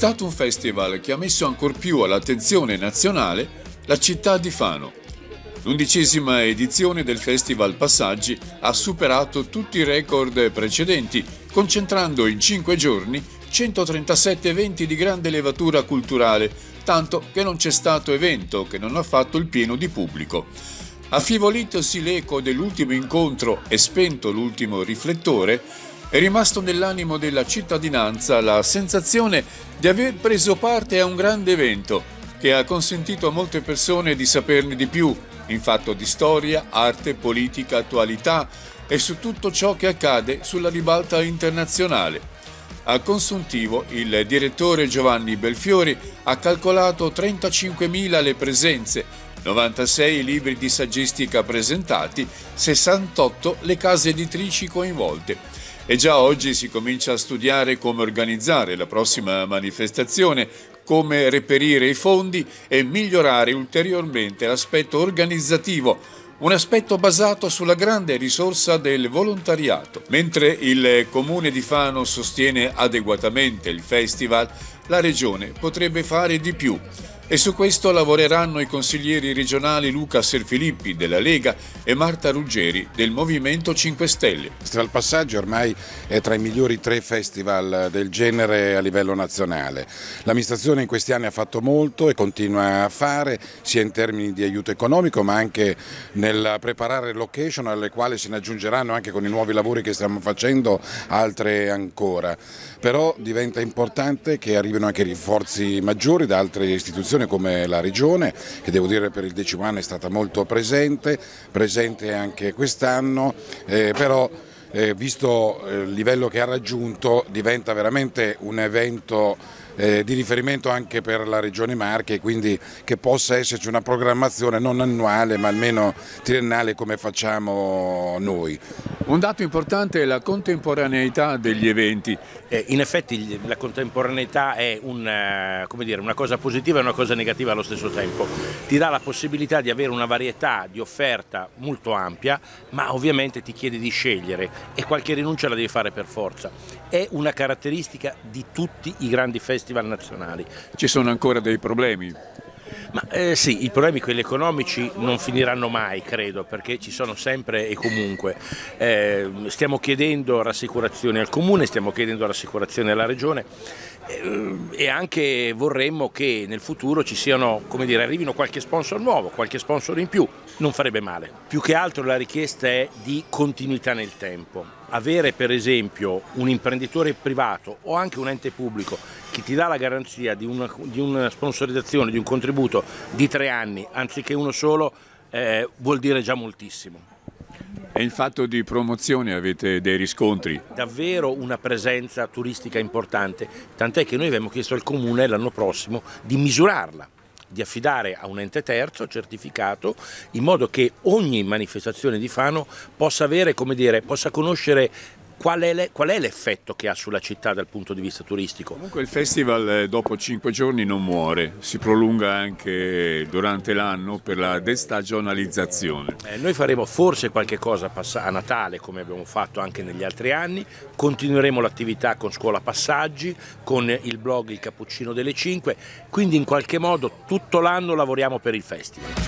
stato un festival che ha messo ancor più all'attenzione nazionale la città di Fano. L'undicesima edizione del Festival Passaggi ha superato tutti i record precedenti, concentrando in cinque giorni 137 eventi di grande levatura culturale, tanto che non c'è stato evento che non ha fatto il pieno di pubblico. Affivolitosi l'eco dell'ultimo incontro e spento l'ultimo riflettore, è rimasto nell'animo della cittadinanza la sensazione di aver preso parte a un grande evento che ha consentito a molte persone di saperne di più in fatto di storia, arte, politica, attualità e su tutto ciò che accade sulla ribalta internazionale. A consuntivo il direttore Giovanni Belfiori ha calcolato 35.000 le presenze, 96 libri di saggistica presentati, 68 le case editrici coinvolte. E già oggi si comincia a studiare come organizzare la prossima manifestazione, come reperire i fondi e migliorare ulteriormente l'aspetto organizzativo, un aspetto basato sulla grande risorsa del volontariato. Mentre il comune di Fano sostiene adeguatamente il festival, la regione potrebbe fare di più e su questo lavoreranno i consiglieri regionali Luca Serfilippi della Lega e Marta Ruggeri del Movimento 5 Stelle. Il Festival Passaggio ormai è tra i migliori tre festival del genere a livello nazionale. L'amministrazione in questi anni ha fatto molto e continua a fare sia in termini di aiuto economico ma anche nel preparare location alle quali se ne aggiungeranno anche con i nuovi lavori che stiamo facendo altre ancora. Però diventa importante che arrivino anche rinforzi maggiori da altre istituzioni istituzione come la Regione, che devo dire per il decimo anno è stata molto presente, presente anche quest'anno, eh, però eh, visto eh, il livello che ha raggiunto diventa veramente un evento eh, di riferimento anche per la Regione Marche quindi che possa esserci una programmazione non annuale ma almeno triennale come facciamo noi. Un dato importante è la contemporaneità degli eventi. Eh, in effetti la contemporaneità è una, eh, dire, una cosa positiva e una cosa negativa allo stesso tempo. Ti dà la possibilità di avere una varietà di offerta molto ampia ma ovviamente ti chiede di scegliere e qualche rinuncia la devi fare per forza. È una caratteristica di tutti i grandi festival festival nazionali. Ci sono ancora dei problemi? Ma eh, sì, i problemi quelli economici non finiranno mai, credo, perché ci sono sempre e comunque. Eh, stiamo chiedendo rassicurazioni al Comune, stiamo chiedendo rassicurazioni alla Regione eh, e anche vorremmo che nel futuro ci siano, come dire, arrivino qualche sponsor nuovo, qualche sponsor in più, non farebbe male. Più che altro la richiesta è di continuità nel tempo. Avere per esempio un imprenditore privato o anche un ente pubblico che ti dà la garanzia di una, di una sponsorizzazione, di un contributo di tre anni anziché uno solo, eh, vuol dire già moltissimo. E in fatto di promozione avete dei riscontri? Davvero una presenza turistica importante, tant'è che noi abbiamo chiesto al Comune l'anno prossimo di misurarla di affidare a un ente terzo certificato in modo che ogni manifestazione di Fano possa avere, come dire, possa conoscere qual è, l'effetto che ha sulla città dal punto di vista turistico? Comunque il festival eh, dopo cinque giorni non muore, si prolunga anche durante l'anno per la destagionalizzazione. Eh, noi faremo forse qualche cosa a Natale come abbiamo fatto anche negli altri anni, continueremo l'attività con Scuola Passaggi, con il blog Il Cappuccino delle 5, quindi in qualche modo tutto l'anno lavoriamo per il festival.